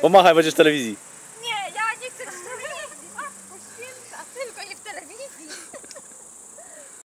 Pomachaj, będziesz w telewizji.